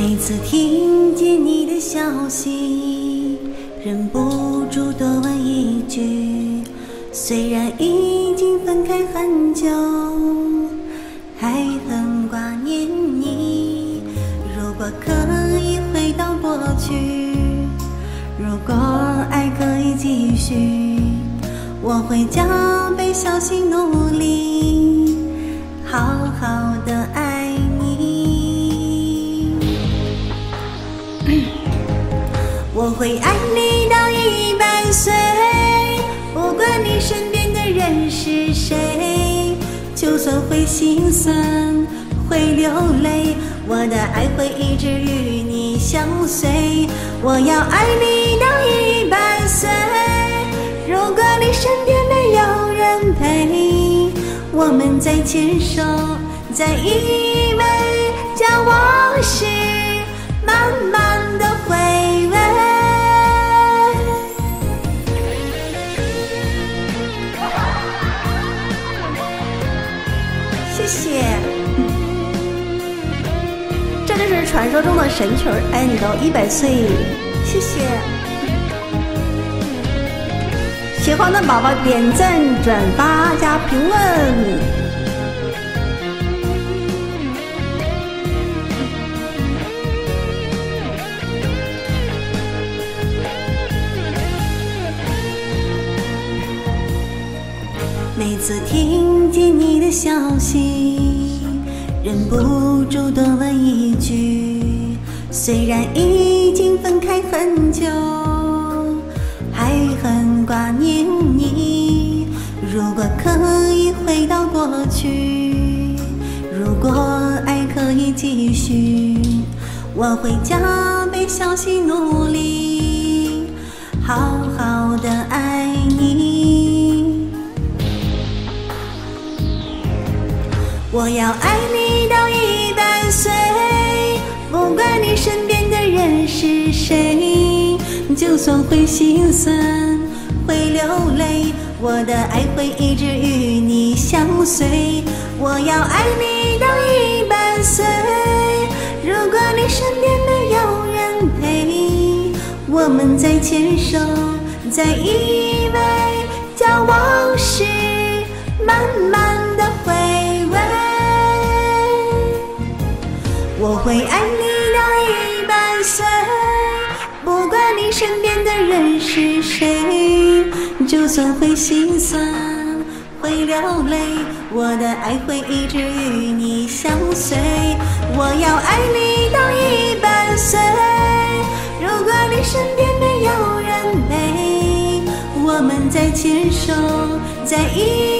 每次听见你的消息，忍不住多问一句：虽然已经分开很久，还很挂念你。如果可以回到过去，如果爱可以继续，我会加倍小心努力，我会爱你到一百岁，不管你身边的人是谁，就算会心酸，会流泪，我的爱会一直与你相随。我要爱你到一百岁，如果你身边没有人陪，我们再牵手，再依偎，将往事慢慢谢谢。这就是传说中的神曲儿，爱你到一百岁，谢谢。喜欢的宝宝点赞、转发加评论。每次听见你的消息，忍不住多问一句：虽然已经分开很久，还很挂念你。如果可以回到过去，如果爱可以继续，我会加倍小心努力，好我要爱你到一百岁，不管你身边的人是谁，就算会心酸，会流泪，我的爱会一直与你相随。我要爱你到一百岁，如果你身边没有人陪，我们再牵手，再依偎，将往事慢会爱你到一百岁，不管你身边的人是谁，就算会心酸，会流泪，我的爱会一直与你相随。我要爱你到一百岁，如果你身边没有人陪，我们再牵手，在一。